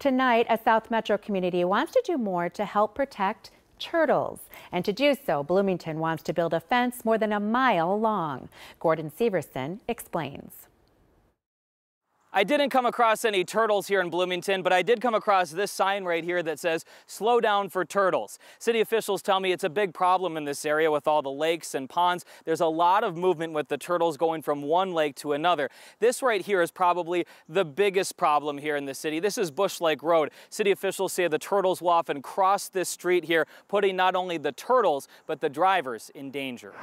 Tonight, a South Metro community wants to do more to help protect turtles. And to do so, Bloomington wants to build a fence more than a mile long. Gordon Severson explains. I didn't come across any turtles here in Bloomington, but I did come across this sign right here that says, slow down for turtles. City officials tell me it's a big problem in this area with all the lakes and ponds. There's a lot of movement with the turtles going from one lake to another. This right here is probably the biggest problem here in the city. This is Bush Lake Road. City officials say the turtles will often cross this street here, putting not only the turtles, but the drivers in danger.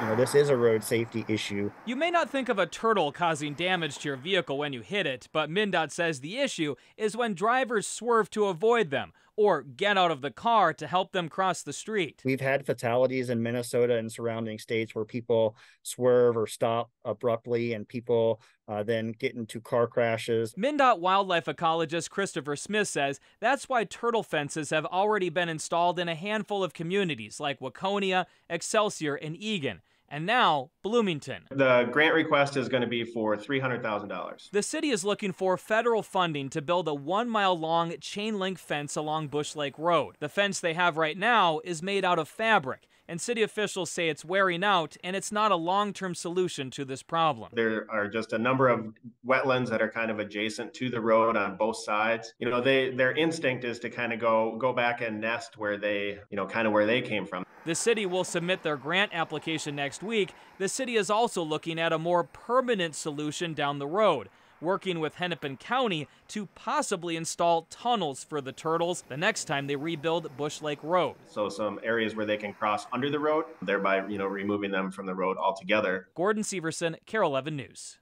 You know, this is a road safety issue. You may not think of a turtle causing damage to your vehicle when you hit it, but MnDOT says the issue is when drivers swerve to avoid them or get out of the car to help them cross the street. We've had fatalities in Minnesota and surrounding states where people swerve or stop abruptly and people uh, then get into car crashes. MnDOT wildlife ecologist Christopher Smith says that's why turtle fences have already been installed in a handful of communities like Waconia, Excelsior, and Eagan and now Bloomington. The grant request is going to be for $300,000. The city is looking for federal funding to build a one mile long chain link fence along Bush Lake Road. The fence they have right now is made out of fabric and city officials say it's wearing out and it's not a long-term solution to this problem. There are just a number of wetlands that are kind of adjacent to the road on both sides. You know, they their instinct is to kind of go go back and nest where they, you know, kind of where they came from. The city will submit their grant application next week. The city is also looking at a more permanent solution down the road working with Hennepin County to possibly install tunnels for the turtles the next time they rebuild Bush Lake Road. So some areas where they can cross under the road, thereby, you know, removing them from the road altogether. Gordon Severson, KARE 11 News.